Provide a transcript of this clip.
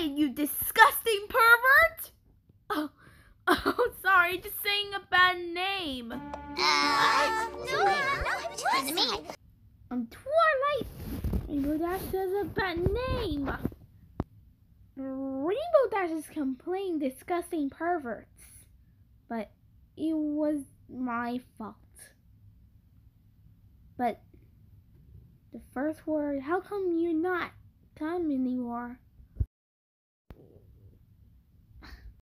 you disgusting pervert? Oh, oh, sorry, just saying a bad name. Uh, no, no, it wasn't me. I'm Twilight. Rainbow Dash has a bad name. Rainbow Dash is complaining disgusting perverts. But it was my fault. But the first word, how come you're not?